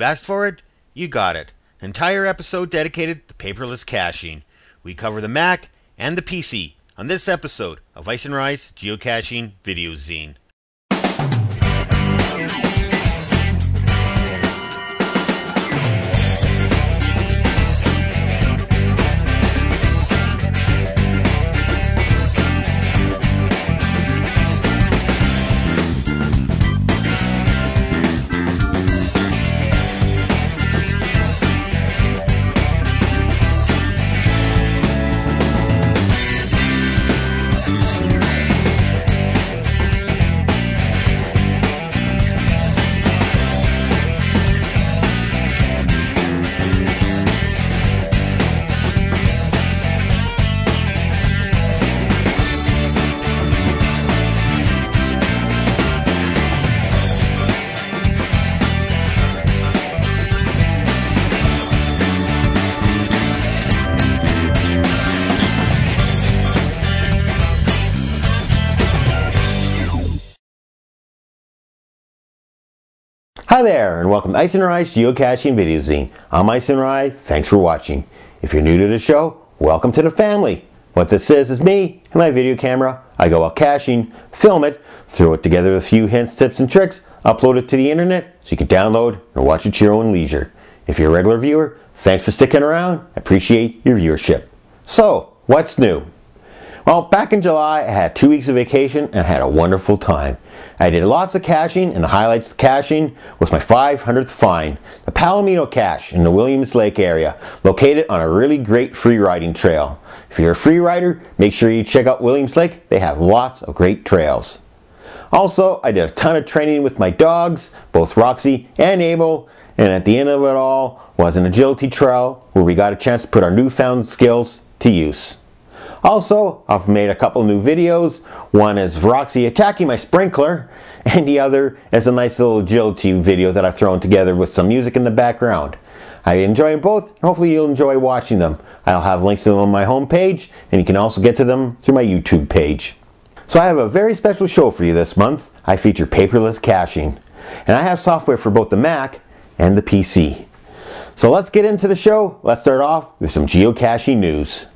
You've asked for it, you got it. Entire episode dedicated to paperless caching. We cover the Mac and the PC on this episode of Icenrye's Geocaching Video Zine. Hi there, and welcome to Icenrye Geocaching Video Zine. I'm Icenrye, thanks for watching. If you're new to the show, welcome to the family. What this is is me and my video camera. I go out caching, film it, throw it together with a few hints, tips, and tricks, upload it to the internet so you can download or watch it to your own leisure. If you're a regular viewer, thanks for sticking around. I appreciate your viewership. So, what's new? Well, back in July, I had two weeks of vacation and had a wonderful time. I did lots of caching, and the highlights of caching was my 500th find, the Palamino Cache in the Williams Lake area, located on a really great free riding trail. If you're a free rider, make sure you check out Williams Lake. They have lots of great trails. Also, I did a ton of training with my dogs, both Roxi and Abel, and at the end of it all was an agility trail where we got a chance to put our newfound skills to use. Also, I've made a couple new videos. One is Roxi attacking my sprinkler, and the other is a nice little agility video that I've thrown together with some music in the background. I enjoy them both, and hopefully you'll enjoy watching them. I'll have links to them on my homepage, and you can also get to them through my YouTube page. So I have a very special show for you this month. I feature paperless caching, and I have software for both the Mac and the PC. So let's get into the show. Let's start off with some geocaching news.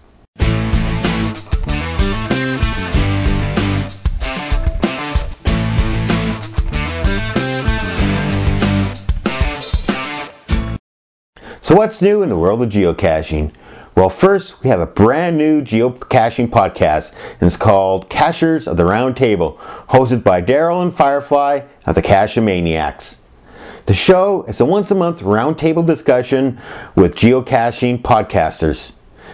So what's new in the world of geocaching? Well, first we have a brand new geocaching podcast, and it's called Cachers of the Round Table, hosted by Daryl and Firefly of the Cachamaniacs. The show is a once a month roundtable discussion with geocaching podcasters.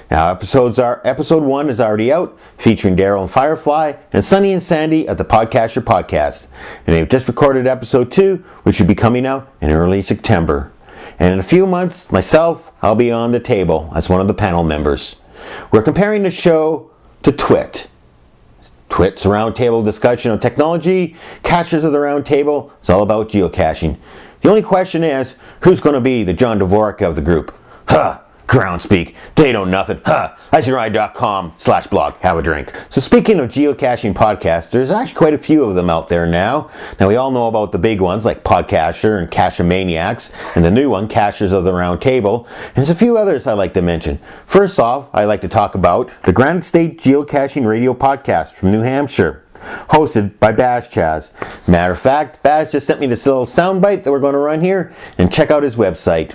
Now, episodes are episode one is already out, featuring Daryl and Firefly and Sonny and Sandy of the PodCacher Podcast, and they've just recorded episode two, which should be coming out in early September. And in a few months, myself, I'll be on the table as one of the panel members. We're comparing the show to TWiT. TWiT's roundtable discussion on technology, Cachers of the Roundtable, it's all about geocaching. The only question is, who's going to be the John Dvorak of the group? Huh, Groundspeak. They don't know nothing. Huh. Icenrye.com slash blog. Have a drink. So speaking of geocaching podcasts, there's actually quite a few of them out there now. Now we all know about the big ones like PodCacher and Cachamaniacs and the new one, Cachers of the Round Table. And there's a few others I'd like to mention. First off, I'd like to talk about the Granite State Geocaching Radio Podcast from New Hampshire hosted by Baz Chaz. Matter of fact, Baz just sent me this little soundbite that we're going to run here, and check out his website.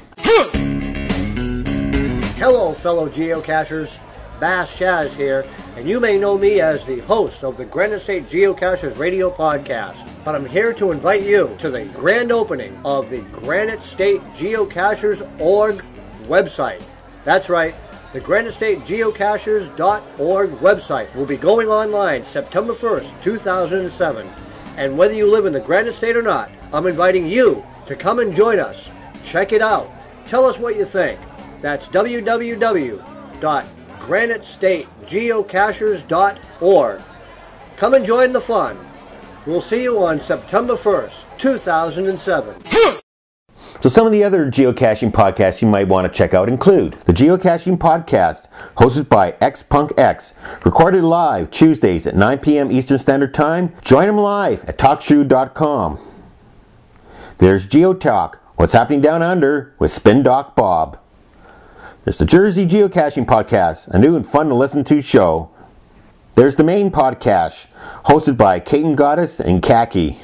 Hello, fellow geocachers. Bass Chaz here, and you may know me as the host of the Granite State Geocachers radio podcast. But I'm here to invite you to the grand opening of the Granite State Geocachers org website. That's right, the Granite State Geocachers.org website will be going online September 1st, 2007. And whether you live in the Granite State or not, I'm inviting you to come and join us. Check it out. Tell us what you think. That's www.granitestategeocachers.org. Come and join the fun. We'll see you on September 1st, 2007. So some of the other geocaching podcasts you might want to check out include the Geocaching Podcast, hosted by XPunkX, recorded live Tuesdays at 9 p.m. Eastern Standard Time. Join them live at TalkShoe.com. There's GeoTalk, What's Happening Down Under with Spin Doc Bob. There's the Jersey Geocaching Podcast, a new and fun to listen to show. There's the Maine PodCache, hosted by Kaiten Goddess and Kaki.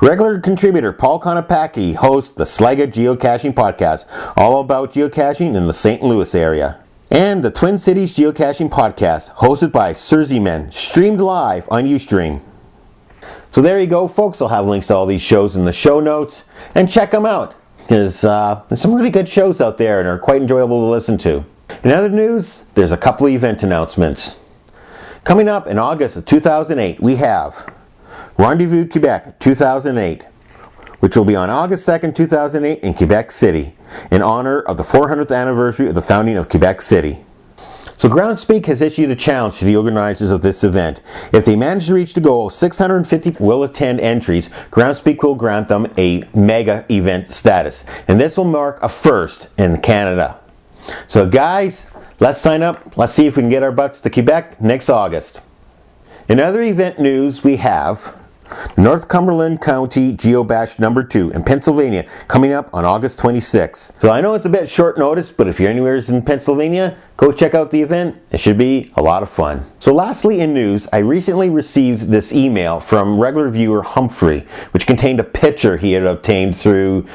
Regular contributor Paul Konopacki hosts the SLAGA Geocaching Podcast, all about geocaching in the St. Louis area. And the Twin Cities Geocaching Podcast, hosted by Surzy Men, streamed live on Ustream. So there you go, folks. I'll have links to all these shows in the show notes, and check them out because uh, there's some really good shows out there and are quite enjoyable to listen to. In other news, there's a couple of event announcements. Coming up in August of 2008, we have Rendezvous Quebec 2008, which will be on August 2nd, 2008 in Quebec City in honor of the 400th anniversary of the founding of Quebec City. So Groundspeak has issued a challenge to the organizers of this event. If they manage to reach the goal, 650 will attend entries. Groundspeak will grant them a mega event status. And this will mark a first in Canada. So guys, let's sign up. Let's see if we can get our butts to Quebec next August. In other event news, we have Northumberland County GeoBash number 2 in Pennsylvania coming up on August 26th. So I know it's a bit short notice, but if you're anywhere in Pennsylvania, go check out the event. It should be a lot of fun. So lastly in news, I recently received this email from regular viewer Humphrey, which contained a picture he had obtained through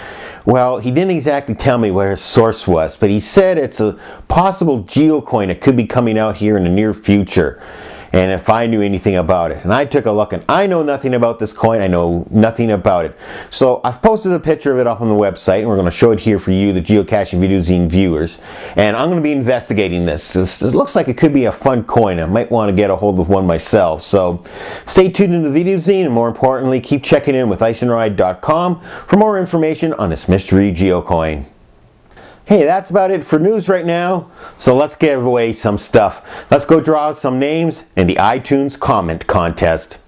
well, he didn't exactly tell me what his source was, but he said it's a possible geocoin that could be coming out here in the near future and if I knew anything about it. And I took a look and I know nothing about this coin. I know nothing about it. So I've posted a picture of it up on the website and we're going to show it here for you, the Geocaching Video Zine viewers. And I'm going to be investigating this. this. It looks like it could be a fun coin. I might want to get a hold of one myself. So stay tuned in the Video Zine and more importantly, keep checking in with icenrye.com for more information on this mystery geocoin. Hey, that's about it for news right now. So let's give away some stuff. Let's go draw some names in the iTunes comment contest.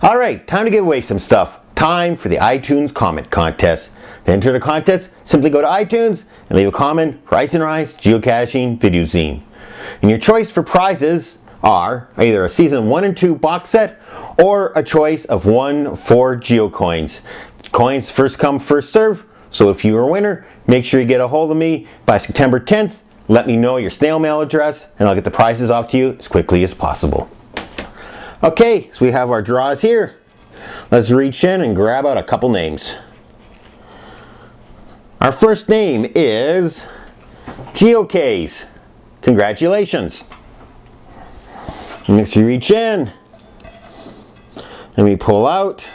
All right, time to give away some stuff. Time for the iTunes comment contest. To enter the contest, simply go to iTunes and leave a comment for Icenrye's Geocaching Video Zine. And your choice for prizes are either a season 1 and 2 box set or a choice of one four geocoins. Coins first come, first serve. So if you're a winner, make sure you get a hold of me by September 10th. Let me know your snail mail address and I'll get the prizes off to you as quickly as possible. Okay, so we have our draws here. Let's reach in and grab out a couple names. Our first name is GeoCase. Congratulations. Next we reach in and we pull out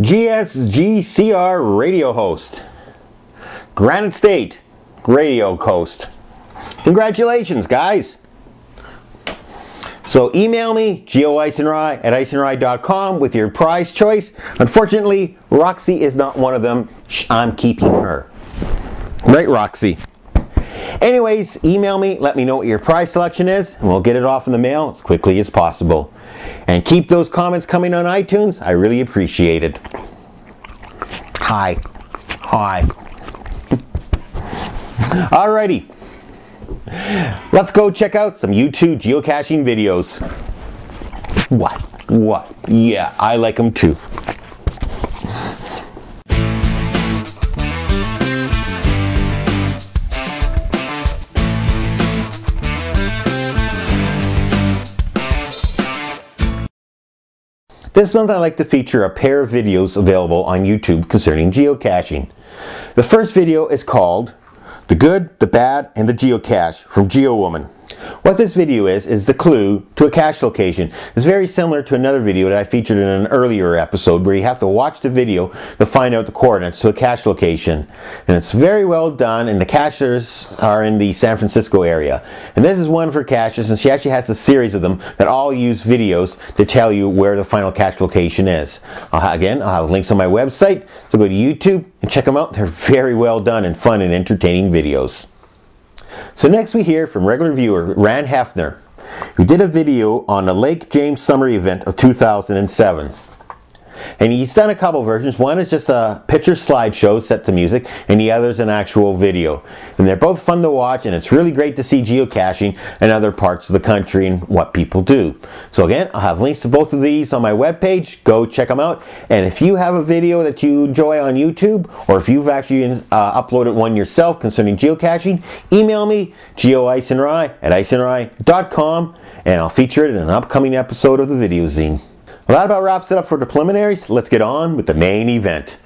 GSGCR radio host. Granite State radio host. Congratulations guys. So email me, geoicenrye at icenrye.com with your prize choice. Unfortunately, Roxi is not one of them. I'm keeping her. Right, Roxi? Anyways, email me, let me know what your prize selection is, and we'll get it off in the mail as quickly as possible. And keep those comments coming on iTunes. I really appreciate it. Hi. Hi. Alrighty. Let's go check out some YouTube geocaching videos. What? What? Yeah, I like them too. This month I'd like to feature a pair of videos available on YouTube concerning geocaching. The first video is called The Good, the Bad, and the Geocache from GeoWoman. What this video is, is the clue to a cache location. It's very similar to another video that I featured in an earlier episode where you have to watch the video to find out the coordinates to a cache location. And it's very well done and the caches are in the San Francisco area. And this is one for caches and she actually has a series of them that all use videos to tell you where the final cache location is. I'll, again, I'll have links on my website, so go to YouTube and check them out. They're very well done and fun and entertaining videos. So next we hear from regular viewer Rand Hefner, who did a video on the Lake James Summer event of 2007. And he's done a couple versions. One is just a picture slideshow set to music, and the other is an actual video. And they're both fun to watch, and it's really great to see geocaching in other parts of the country and what people do. So again, I'll have links to both of these on my webpage. Go check them out. And if you have a video that you enjoy on YouTube, or if you've actually uh, uploaded one yourself concerning geocaching, email me, geoicenrye at icenrye.com, and I'll feature it in an upcoming episode of the Video Zine. Well, that about wraps it up for the preliminaries. Let's get on with the main event.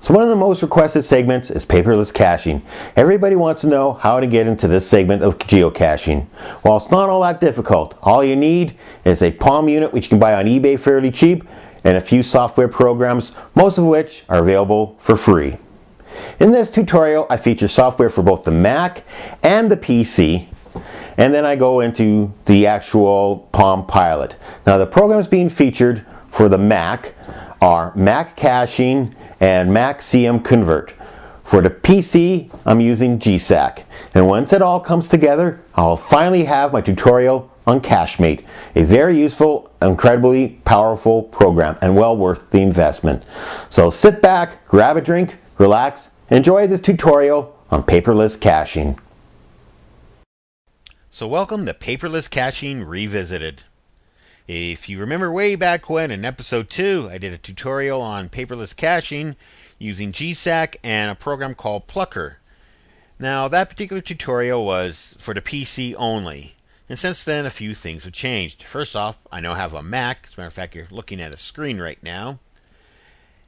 So one of the most requested segments is paperless caching. Everybody wants to know how to get into this segment of geocaching. Well, it's not all that difficult. All you need is a Palm unit which you can buy on eBay fairly cheap and a few software programs, most of which are available for free. In this tutorial, I feature software for both the Mac and the PC, and then I go into the actual Palm Pilot. Now the programs being featured for the Mac are MacCaching and MacCMConvert. For the PC, I'm using GSAK. And once it all comes together, I'll finally have my tutorial on CacheMate, a very useful, incredibly powerful program and well worth the investment. So sit back, grab a drink, relax, enjoy this tutorial on paperless caching. So welcome to Paperless Caching Revisited. If you remember way back when in episode 2 I did a tutorial on paperless caching using GSAK and a program called Plucker. Now that particular tutorial was for the PC only. And since then a few things have changed. First off, I now have a Mac. As a matter of fact, you're looking at a screen right now.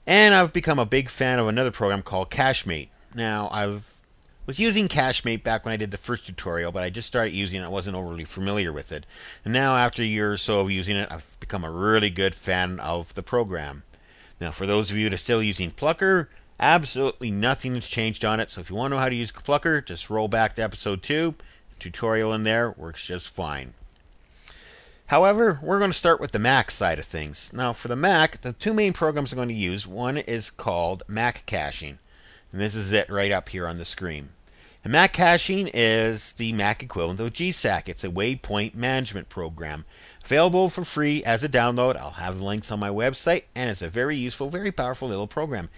And I've become a big fan of another program called CacheMate. Now I've was using CacheMate back when I did the first tutorial, but I just started using it. I wasn't overly familiar with it. And now, after a year or so of using it, I've become a really good fan of the program. Now, for those of you that are still using Plucker, absolutely nothing has changed on it. So if you want to know how to use Plucker, just roll back to episode 2. The tutorial in there works just fine. However, we're going to start with the Mac side of things. Now, for the Mac, the two main programs I'm going to use, one is called MacCaching. And this is it right up here on the screen. And MacCaching is the Mac equivalent of GSAK. It's a waypoint management program. Available for free as a download. I'll have the links on my website, and it's a very useful, very powerful little program.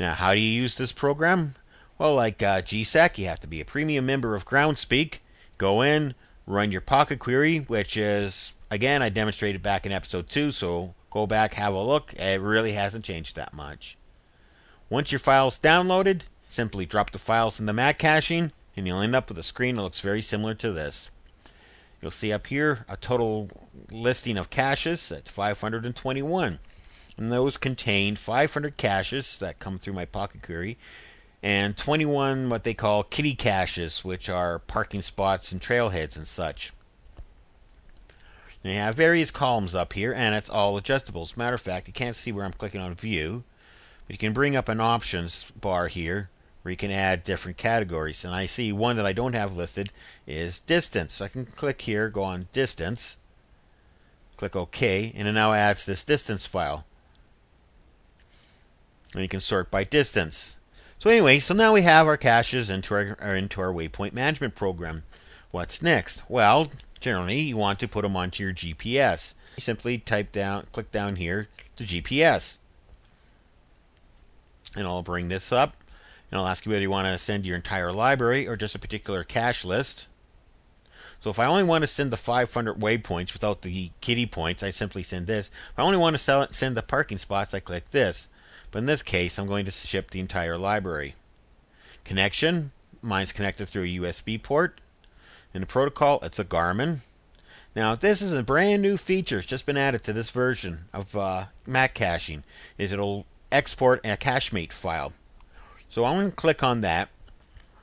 Now, how do you use this program? Well, like uh, GSAK, you have to be a premium member of Groundspeak. Go in, run your Pocket Query, which is, again, I demonstrated back in episode 2, so go back, have a look. It really hasn't changed that much. Once your file's downloaded, simply drop the files in the MacCaching and you'll end up with a screen that looks very similar to this. You'll see up here a total listing of caches at 521. And those contain 500 caches that come through my Pocket Query and 21 what they call kitty caches, which are parking spots and trailheads and such. You have various columns up here, and it's all adjustable. As a matter of fact, you can't see where I'm clicking on View, you can bring up an options bar here where you can add different categories. And I see one that I don't have listed is distance. So I can click here, go on distance, click OK, and it now adds this distance file. And you can sort by distance. So anyway, so now we have our caches into our, into our waypoint management program. What's next? Well, generally you want to put them onto your GPS. You simply type down, click down here to GPS and I'll bring this up and I'll ask you whether you want to send your entire library or just a particular cache list. So if I only want to send the 500 waypoints without the kitty points, I simply send this. If I only want to send the parking spots, I click this. But in this case, I'm going to ship the entire library. Connection, mine's connected through a USB port. In the protocol, it's a Garmin. Now, this is a brand new feature. It's just been added to this version of uh, MacCaching. Is it'll export a CacheMate file. So I'm going to click on that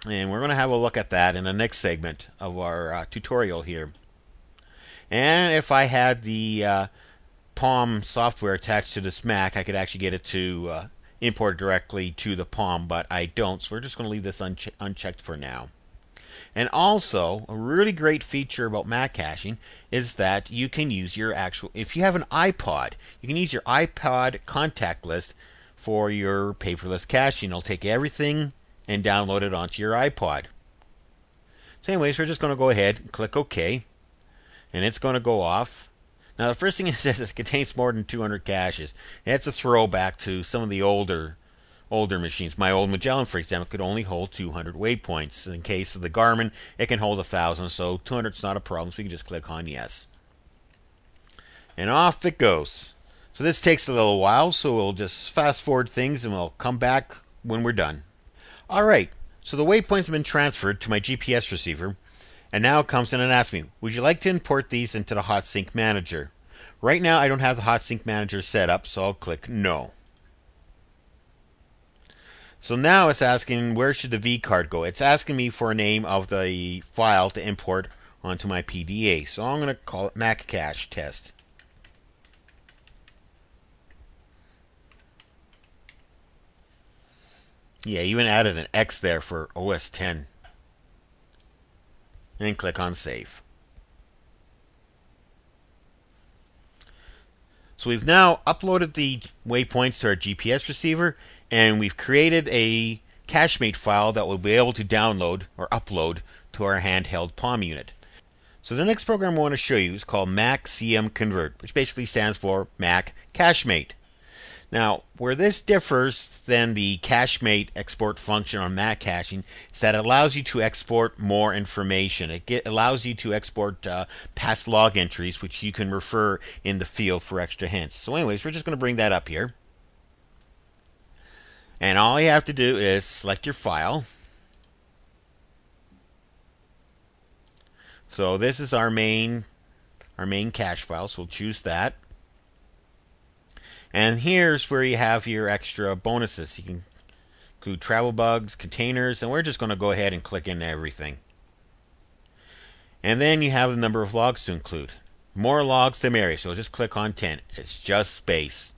and we're going to have a look at that in the next segment of our uh, tutorial here. And if I had the uh, Palm software attached to this Mac, I could actually get it to uh, import directly to the Palm, but I don't. So we're just going to leave this unche unchecked for now. And also, a really great feature about MacCaching is that you can use your actual, if you have an iPod, you can use your iPod contact list for your paperless caching. It'll take everything and download it onto your iPod. So anyways, we're just going to go ahead and click OK. And it's going to go off. Now, the first thing it says is it contains more than 200 caches. That's a throwback to some of the older older machines. My old Magellan, for example, could only hold 200 waypoints. In case of the Garmin, it can hold 1,000, so 200 is not a problem, so we can just click on yes. And off it goes. So this takes a little while, so we'll just fast forward things and we'll come back when we're done. Alright, so the waypoints have been transferred to my GPS receiver, and now it comes in and asks me, would you like to import these into the HotSync Manager? Right now I don't have the HotSync Manager set up, so I'll click no. So now it's asking where should the V card go. It's asking me for a name of the file to import onto my PDA. So I'm going to call it Mac Cache Test. Yeah, even added an X there for OS 10. And click on Save. So we've now uploaded the waypoints to our GPS receiver and we've created a CacheMate file that we'll be able to download or upload to our handheld Palm unit. So the next program I want to show you is called MacCMConvert, which basically stands for Mac CacheMate. Now, where this differs than the CacheMate export function on MacCaching is that it allows you to export more information. It get, allows you to export uh, past log entries, which you can refer in the field for extra hints. So anyways, we're just going to bring that up here. And all you have to do is select your file. So this is our main our main cache file, so we'll choose that. And here's where you have your extra bonuses. You can include travel bugs, containers, and we're just going to go ahead and click into everything. And then you have the number of logs to include. More logs, the merrier. So just click on 10. It's just space.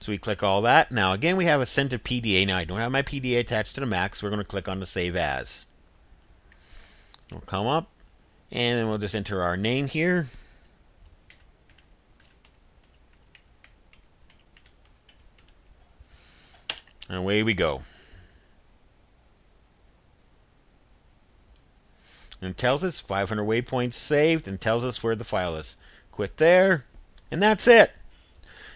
So we click all that. Now again, we have a send to PDA. Now I don't have my PDA attached to the Mac, so we're going to click on the Save As. We'll come up, and then we'll just enter our name here. And away we go. And tells us 500 waypoints saved and tells us where the file is. Quit there, and that's it.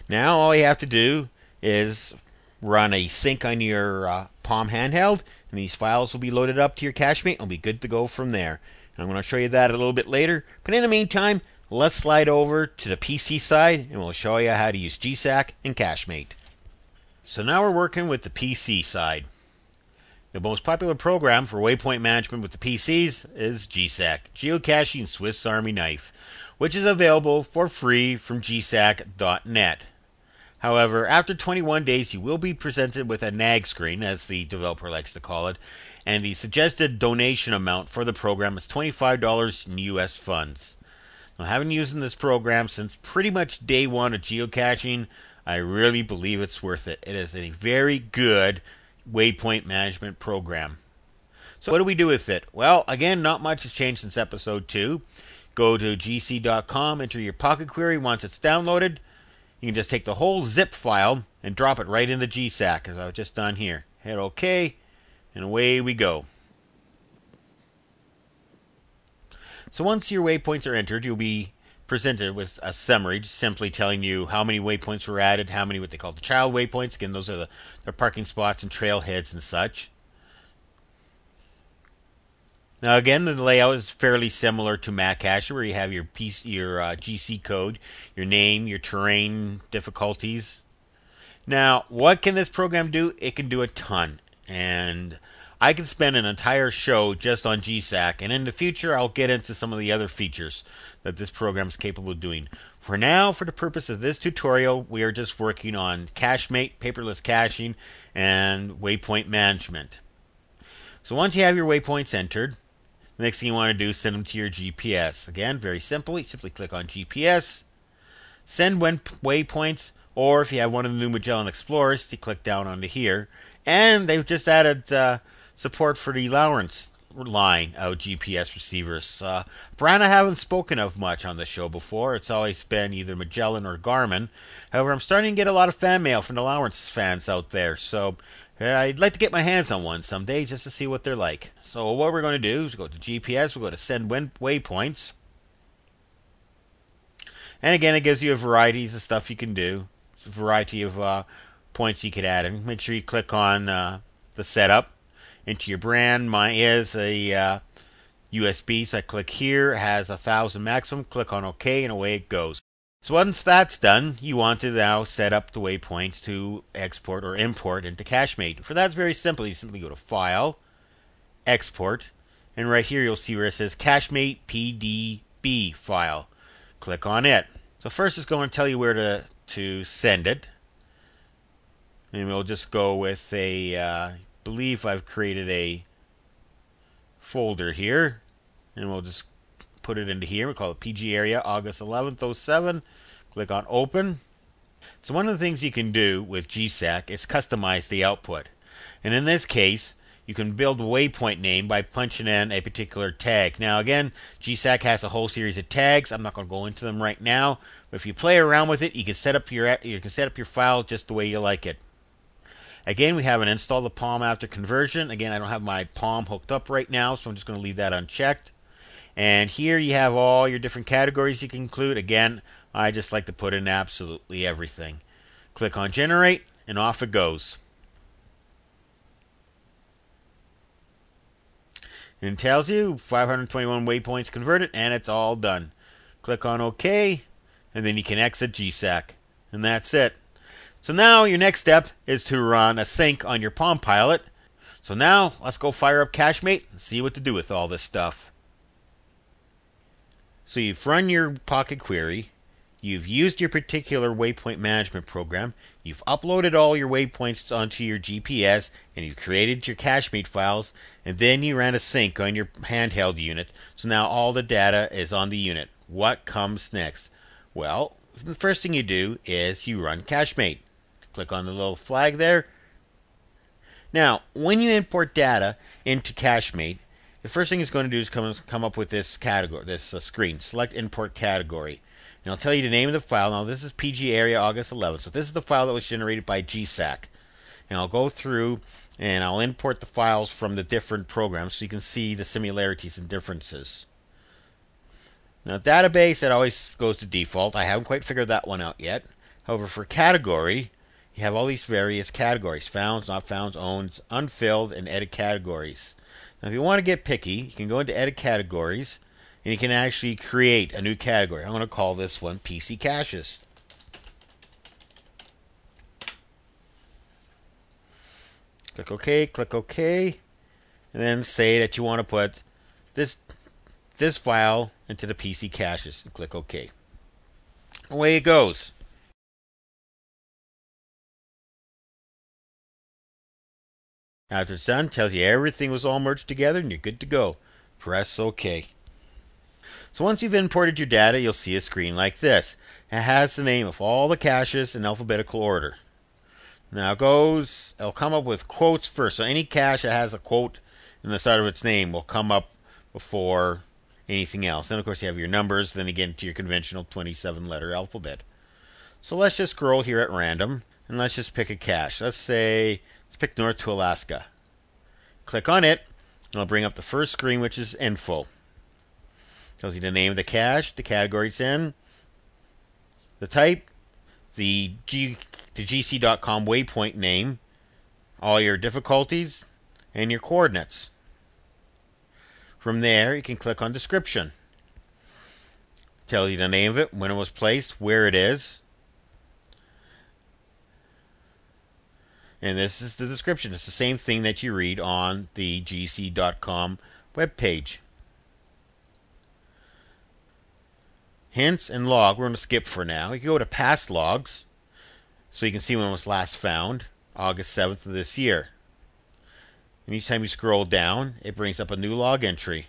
Now all you have to do is run a sync on your uh, Palm handheld, and these files will be loaded up to your CacheMate and will be good to go from there. And I'm going to show you that a little bit later. But in the meantime, let's slide over to the PC side, and we'll show you how to use GSAK and CacheMate. So now we're working with the PC side. The most popular program for waypoint management with the PCs is GSAK, Geocaching Swiss Army Knife, which is available for free from gsak.net. However, after 21 days, you will be presented with a nag screen, as the developer likes to call it, and the suggested donation amount for the program is $25 in U.S. funds. Now, having used this program since pretty much day one of geocaching, I really believe it's worth it. It is a very good waypoint management program. So, what do we do with it? Well, again, not much has changed since episode 2. Go to gc.com, enter your pocket query once it's downloaded you can just take the whole zip file and drop it right in the GSAK as I've just done here. Hit OK, and away we go. So once your waypoints are entered, you'll be presented with a summary just simply telling you how many waypoints were added, how many what they call the child waypoints. Again, those are the, the parking spots and trailheads and such. Now again, the layout is fairly similar to Macacher, where you have your PC, your uh, GC code, your name, your terrain difficulties. Now, what can this program do? It can do a ton, and I can spend an entire show just on GSAK, and in the future, I'll get into some of the other features that this program is capable of doing. For now, for the purpose of this tutorial, we are just working on CacheMate, paperless caching, and waypoint management. So once you have your waypoints entered, the next thing you want to do is send them to your GPS. Again, very simple. You simply click on GPS, send when waypoints, or if you have one of the new Magellan Explorers, you click down onto here. And they've just added uh, support for the Lowrance line of GPS receivers. Uh, brand I haven't spoken of much on the show before. It's always been either Magellan or Garmin. However, I'm starting to get a lot of fan mail from the Lowrance fans out there. So I'd like to get my hands on one someday just to see what they're like. So what we're going to do is go to GPS, we'll go to send waypoints. And again, it gives you a variety of stuff you can do. It's a variety of uh, points you could add in. Make sure you click on uh, the setup into your brand. Mine is a uh, USB, so I click here. It has a thousand maximum. Click on OK, and away it goes. So once that's done, you want to now set up the waypoints to export or import into Cachemate. For that, it's very simple. You simply go to File, Export, and right here you'll see where it says Cachemate PDB file. Click on it. So first it's going to tell you where to, to send it. And we'll just go with a, uh, believe I've created a folder here. And we'll just put it into here. We call it PG area August 11th 07. Click on open. So one of the things you can do with GSAK is customize the output. And in this case, you can build a waypoint name by punching in a particular tag. Now again, GSAK has a whole series of tags. I'm not going to go into them right now. But if you play around with it, you can set up your you can set up your file just the way you like it. Again, we haven't installed the Palm after conversion. Again, I don't have my Palm hooked up right now, so I'm just going to leave that unchecked. And here you have all your different categories you can include. Again, I just like to put in absolutely everything. Click on generate and off it goes. And it tells you 521 waypoints converted and it's all done. Click on OK and then you can exit GSAK. And that's it. So now your next step is to run a sync on your Palm Pilot. So now let's go fire up Cachemate and see what to do with all this stuff. So you've run your Pocket Query, you've used your particular waypoint management program, you've uploaded all your waypoints onto your GPS, and you've created your Cachemate files, and then you ran a sync on your handheld unit. So now all the data is on the unit. What comes next? Well, the first thing you do is you run Cachemate. Click on the little flag there. Now, when you import data into Cachemate, the first thing it's going to do is come, come up with this category, this uh, screen. Select import category. And I'll tell you the name of the file. Now, this is PG area August 11. So this is the file that was generated by GSAK. And I'll go through and I'll import the files from the different programs so you can see the similarities and differences. Now, database, it always goes to default. I haven't quite figured that one out yet. However, for category, you have all these various categories founds, not founds, owns, unfilled, and edit categories. Now, if you want to get picky, you can go into Edit Categories, and you can actually create a new category. I'm going to call this one PC Caches. Click OK, click OK, and then say that you want to put this this file into the PC caches and click OK. Away it goes. After it's done, tells you everything was all merged together and you're good to go. Press OK. So once you've imported your data, you'll see a screen like this. It has the name of all the caches in alphabetical order. Now it goes, it'll come up with quotes first. So any cache that has a quote in the start of its name will come up before anything else. Then of course you have your numbers, then again to your conventional 27 letter alphabet. So let's just scroll here at random and let's just pick a cache. Let's say pick North to Alaska. Click on it, and it'll bring up the first screen, which is info. Tells you the name of the cache, the category it's in, the type, the, G, the GC.com waypoint name, all your difficulties, and your coordinates. From there, you can click on description. Tell you the name of it, when it was placed, where it is, And this is the description. It's the same thing that you read on the gc.com webpage. Hints and log, we're going to skip for now. You can go to past logs so you can see when it was last found, August 7th of this year. And each time you scroll down, it brings up a new log entry.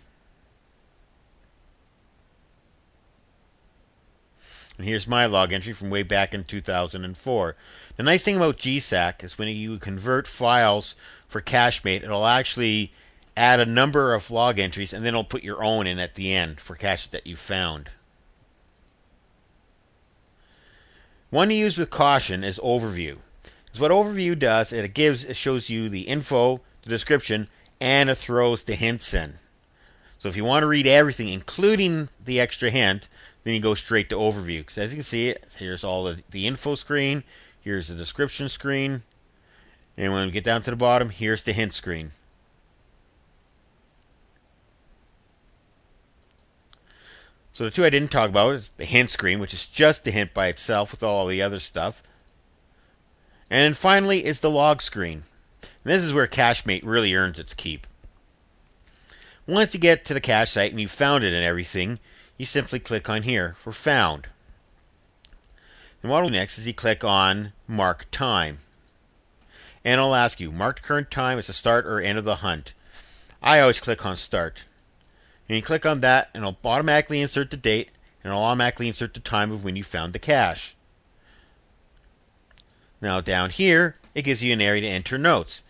And here's my log entry from way back in 2004. The nice thing about GSAK is when you convert files for Cachemate, it'll actually add a number of log entries and then it'll put your own in at the end for caches that you found. One to use with caution is overview. Because what overview does, it gives it shows you the info, the description, and it throws the hints in. So if you want to read everything, including the extra hint, then you go straight to overview. Because as you can see, here's all the, the info screen, here's the description screen, and when we get down to the bottom, here's the hint screen. So the two I didn't talk about is the hint screen, which is just the hint by itself with all the other stuff. And finally is the log screen. And this is where CacheMate really earns its keep. Once you get to the cache site and you've found it and everything, you simply click on here for found. And what will next is you click on mark time. And it'll ask you, mark current time as the start or end of the hunt. I always click on start. And you click on that and it'll automatically insert the date and it'll automatically insert the time of when you found the cache. Now down here, it gives you an area to enter notes.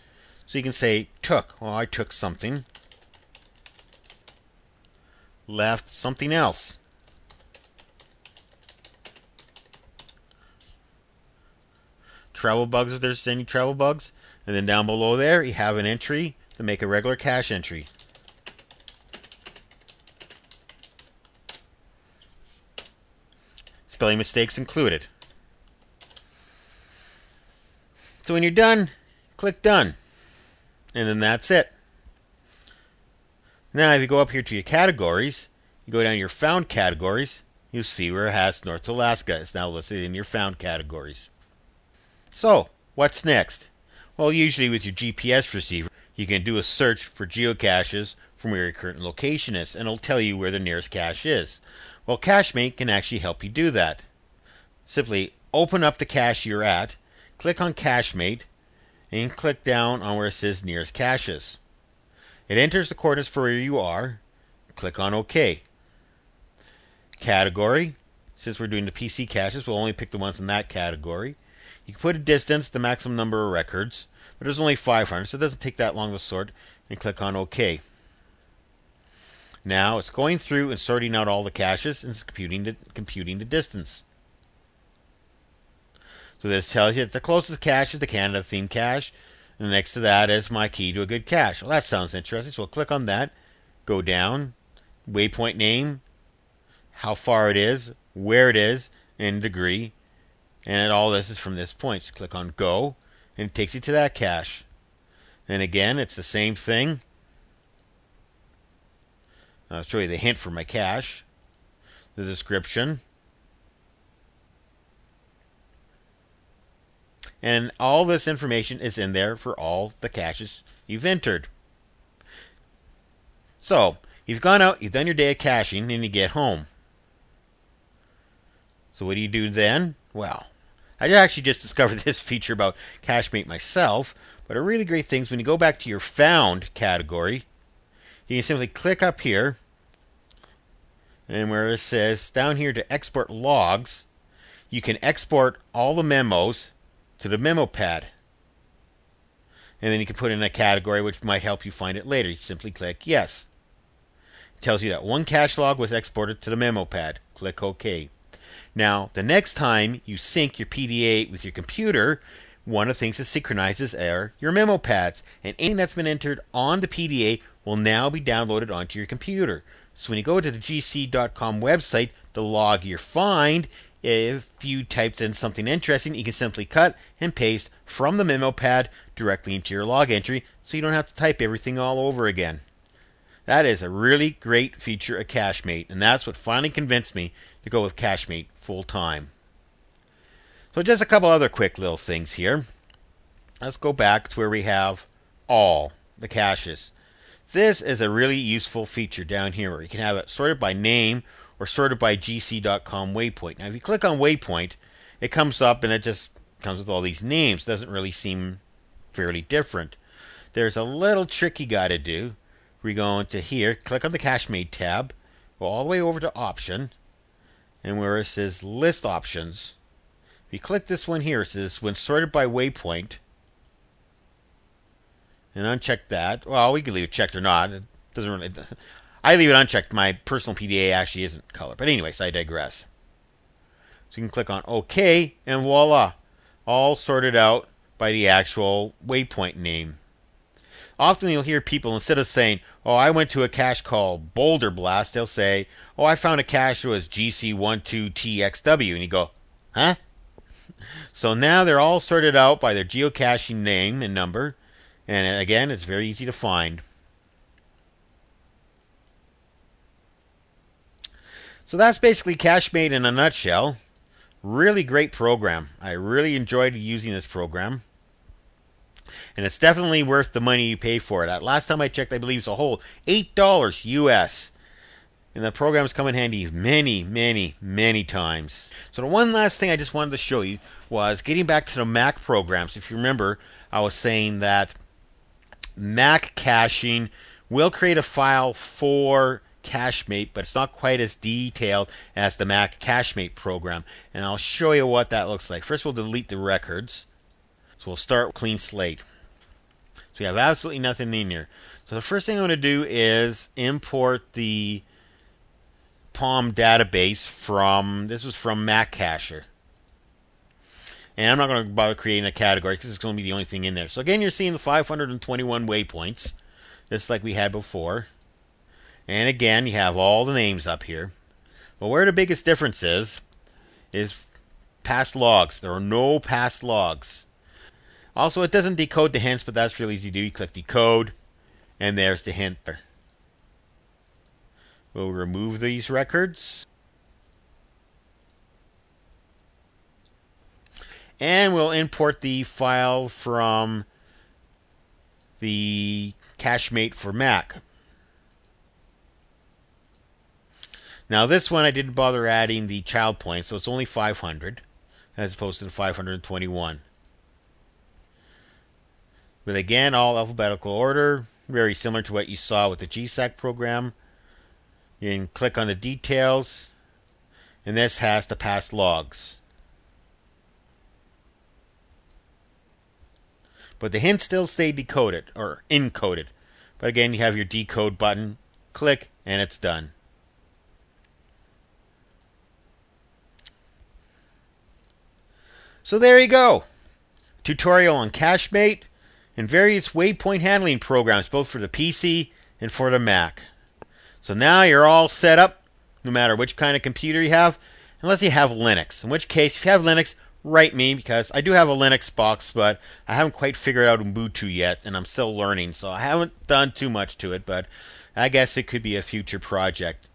So you can say took. Well, I took something. Left something else. Travel bugs if there's any travel bugs. And then down below there, you have an entry to make a regular cash entry. Spelling mistakes included. So when you're done, click done. And then that's it. Now if you go up here to your categories, you go down your found categories, you'll see where it has North Alaska. It's now listed in your found categories. So, what's next? Well, usually with your GPS receiver, you can do a search for geocaches from where your current location is, and it'll tell you where the nearest cache is. Well, CacheMate can actually help you do that. Simply open up the cache you're at, click on CacheMate, and click down on where it says nearest caches. It enters the coordinates for where you are. Click on OK. Category. Since we're doing the PC caches, we'll only pick the ones in that category. You can put a distance, the maximum number of records, but there's only 500, so it doesn't take that long to sort, and click on OK. Now it's going through and sorting out all the caches and computing the, computing the distance. So this tells you that the closest cache is the Canada theme cache, and next to that is my key to a good cache. Well, that sounds interesting. So we'll click on that, go down, waypoint name, how far it is, where it is, and degree, and all this is from this point. So click on go, and it takes you to that cache. And again, it's the same thing. I'll show you the hint for my cache, the description, And all this information is in there for all the caches you've entered. So, you've gone out, you've done your day of caching, and you get home. So what do you do then? Well, I actually just discovered this feature about CacheMate myself, but a really great thing is when you go back to your found category, you can simply click up here, and where it says down here to export logs, you can export all the memos to the memo pad. And then you can put in a category which might help you find it later. You simply click yes. It tells you that one cache log was exported to the memo pad. Click OK. Now, the next time you sync your PDA with your computer, one of the things that synchronizes are your memo pads. And anything that's been entered on the PDA will now be downloaded onto your computer. So when you go to the gc.com website to log your find, if you typed in something interesting, you can simply cut and paste from the memo pad directly into your log entry so you don't have to type everything all over again. That is a really great feature of CacheMate, and that's what finally convinced me to go with CacheMate full time. So just a couple other quick little things here. Let's go back to where we have all the caches. This is a really useful feature down here where you can have it sorted by name or sorted by gc.com waypoint. Now, if you click on waypoint, it comes up and it just comes with all these names. It Doesn't really seem fairly different. There's a little trick you got to do. We go into here, click on the CacheMate tab, go all the way over to Option, and where it says List Options, if you click this one here, it says when sorted by waypoint, and uncheck that. Well, we can leave it checked or not. It doesn't really. I leave it unchecked. My personal PDA actually isn't color. But anyways, I digress. So you can click on OK, and voila, all sorted out by the actual waypoint name. Often you'll hear people instead of saying, "Oh, I went to a cache called Boulder Blast," they'll say, "Oh, I found a cache that was GC12TXW," and you go, "Huh?" So now they're all sorted out by their geocaching name and number, and again, it's very easy to find. So that's basically CacheMate in a nutshell. Really great program. I really enjoyed using this program. And it's definitely worth the money you pay for it. Last time I checked, I believe it's a whole $8 US. And the programs come in handy many, many, many times. So the one last thing I just wanted to show you was getting back to the Mac programs. If you remember, I was saying that MacCaching will create a file for CacheMate, but it's not quite as detailed as the Mac CacheMate program. And I'll show you what that looks like. First, we'll delete the records. So we'll start clean slate. So we have absolutely nothing in here. So the first thing I'm going to do is import the Palm database from, this is from MacCacher. And I'm not going to bother creating a category because it's going to be the only thing in there. So again, you're seeing the 521 waypoints, just like we had before. And again, you have all the names up here. But where the biggest difference is, is past logs. There are no past logs. Also, it doesn't decode the hints, but that's really easy to do. You click decode, and there's the hint. We'll remove these records. And we'll import the file from the CacheMate for Mac. Now this one I didn't bother adding the child point, so it's only 500 as opposed to the 521. But again, all alphabetical order, very similar to what you saw with the GSAK program. You can click on the details, and this has the past logs. But the hints still stay decoded or encoded. But again, you have your decode button, click, and it's done. So there you go. Tutorial on CacheMate and various waypoint handling programs both for the PC and for the Mac. So now you're all set up no matter which kind of computer you have, unless you have Linux. In which case, if you have Linux, write me because I do have a Linux box, but I haven't quite figured out Ubuntu yet, and I'm still learning, so I haven't done too much to it, but I guess it could be a future project.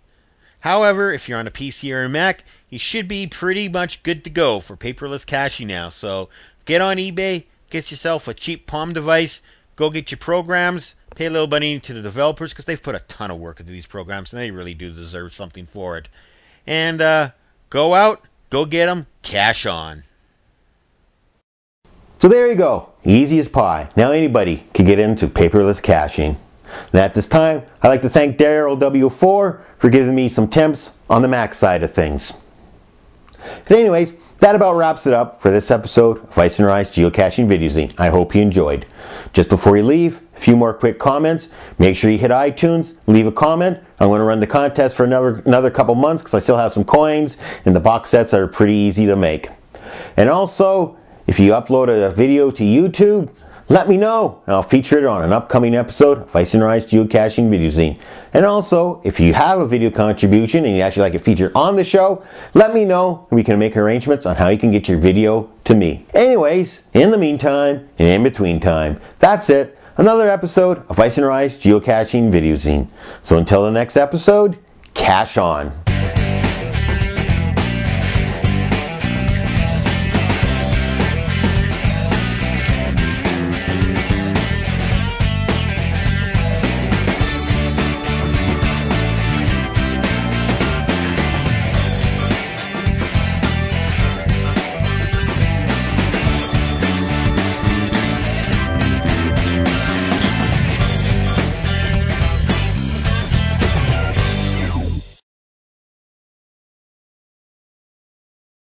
However, if you're on a PC or a Mac, you should be pretty much good to go for paperless caching now. So get on eBay, get yourself a cheap Palm device, go get your programs, pay a little money to the developers because they've put a ton of work into these programs and they really do deserve something for it. And uh, go out, go get them, cache on. So there you go, easy as pie. Now anybody can get into paperless caching. And at this time, I'd like to thank Daryl W4 for giving me some tips on the Mac side of things. And anyways, that about wraps it up for this episode of Icenrye's Geocaching Videos. I hope you enjoyed. Just before you leave, a few more quick comments. Make sure you hit iTunes, leave a comment. I'm going to run the contest for another, another couple months because I still have some coins and the box sets are pretty easy to make. And also, if you upload a video to YouTube, let me know, and I'll feature it on an upcoming episode of Icenrye's Geocaching Video Zine. And also, if you have a video contribution and you actually like it featured on the show, let me know, and we can make arrangements on how you can get your video to me. Anyways, in the meantime, and in between time, that's it. Another episode of Icenrye's Geocaching Video Zine. So until the next episode, cache on.